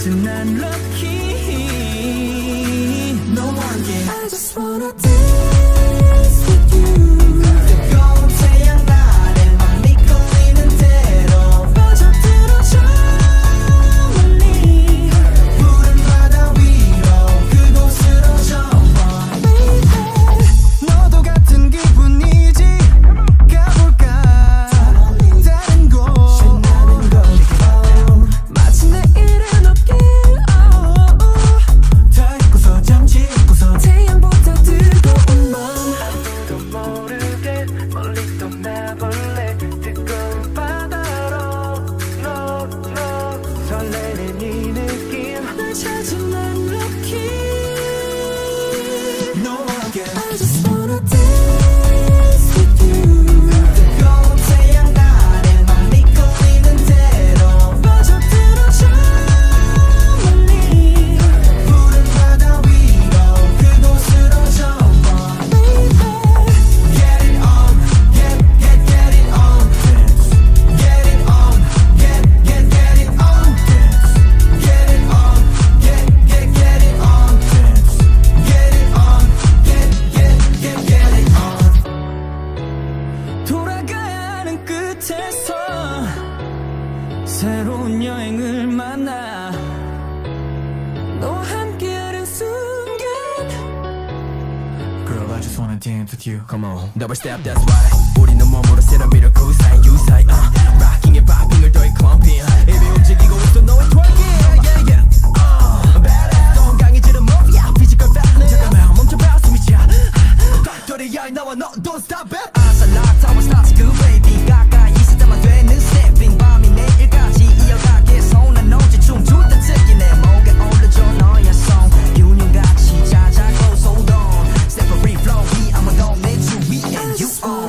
같은 No one can I just wanna dance. 切记 새로운 여행을 만나 너와 함께하는 순간 Girl I just wanna dance with you Come on Double step that's right 우리는 몸으로 새로운 미를 구사해 you are.